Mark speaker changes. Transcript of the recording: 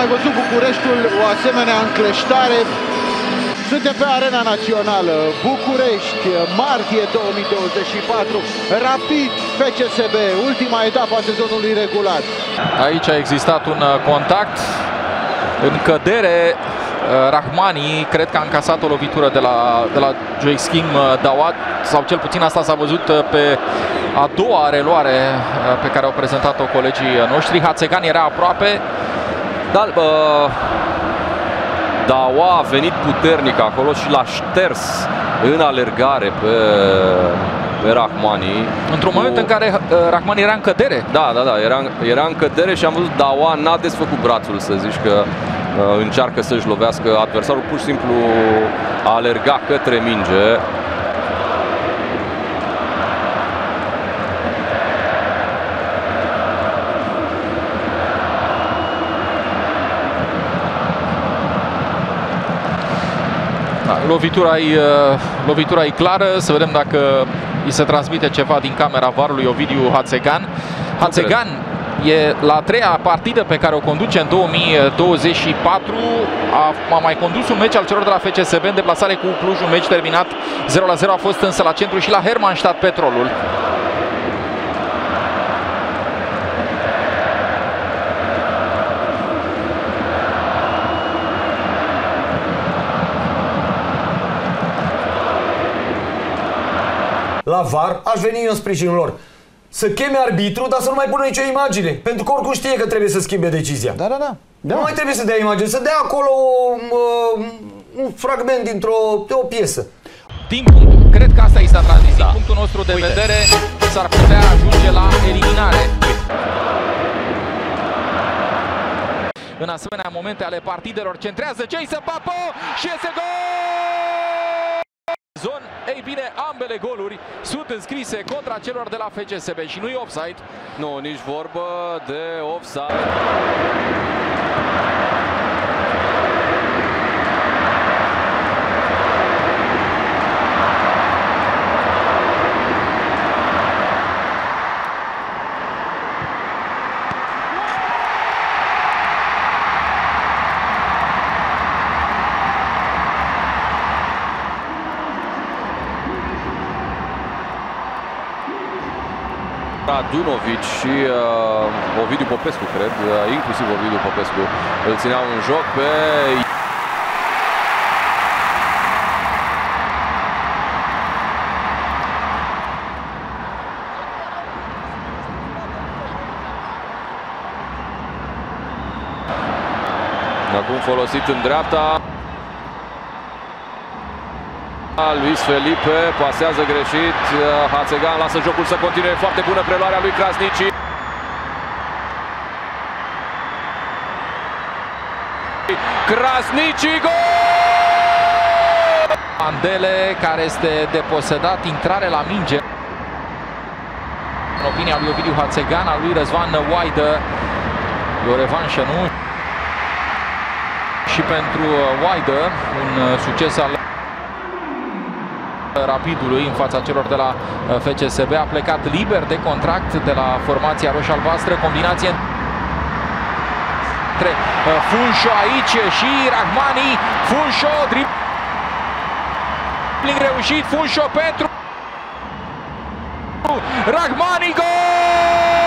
Speaker 1: mai văzut Bucureștiul o asemenea încleștare. Suntem pe Arena Națională, București, martie 2024, Rapid FCSB, ultima etapă a sezonului regulat.
Speaker 2: Aici a existat un uh, contact în cădere. Uh, Rahmani cred că a încasat o lovitură de la, de la Joachim uh, Dawad sau cel puțin asta s-a văzut pe a doua reluare pe care au prezentat-o colegii noștri. Hațegan era aproape.
Speaker 3: Da, uh, Dawa a venit puternic acolo și l-a șters în alergare pe, pe Rahmani.
Speaker 2: Într-un moment în care uh, Rahmani era în cădere.
Speaker 3: Da, da, da, era, era în cădere și am văzut Dawa n-a desfăcut brațul să zici că uh, încearcă să-și lovească adversarul, pur și simplu a alergat către minge.
Speaker 2: Da, lovitura, e, lovitura e clară, să vedem dacă îi se transmite ceva din camera varului Ovidiu Hațegan. Hațegan e la a treia partidă pe care o conduce în 2024. A, a mai condus un meci al celor de la FCSB în deplasare cu Cluj, un meci terminat 0-0 a fost însă la centru și la Hermannstadt Petrolul.
Speaker 4: La VAR, aș veni eu în sprijinul lor. Să cheme arbitru, dar să nu mai pună nicio imagine. Pentru că oricum știe că trebuie să schimbe decizia.
Speaker 1: Da, da, da. da.
Speaker 4: Nu mai trebuie să dea imagine, să dea acolo um, un fragment dintr-o de o piesă.
Speaker 2: Timpul, cred că asta i s-a transmis.
Speaker 3: Da.
Speaker 2: Din punctul nostru de
Speaker 4: Uite.
Speaker 2: vedere, s-ar putea ajunge la eliminare. În asemenea momente ale partidelor, centrează Jason Papo și este gol! Zon, ei bine, ambele goluri sunt înscrise contra celor de la FCSB și nu-i offside.
Speaker 3: Nu, nici vorbă de offside. Radunovic și uh, Ovidiu Popescu, cred, uh, inclusiv Ovidiu Popescu, îl țineau în joc pe Acum folosit în dreapta. Luis Felipe pasează greșit. Hațegan lasă jocul să continue. Foarte bună preluarea lui Krasnici. Krasnici gol!
Speaker 2: Mandele, care este deposedat, intrare la minge. În opinia lui Ovidiu Hațegan, al lui Răzvan Waidă, e o revanșă, nu? Și pentru Waidă, un succes al Rapidului în fața celor de la FCSB. A plecat liber de contract de la formația roșie-albastră. Combinație între Funșo aici și Rahmani. Funșo, dribbling reușit. Funșo pentru Rahmani, gol!